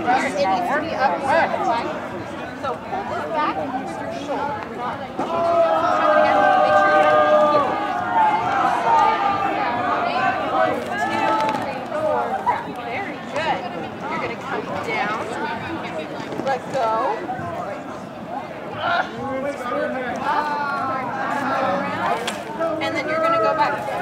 Needs to be up So pull this back and your your shoulder. You're going to come down, let go. And then you're going to go back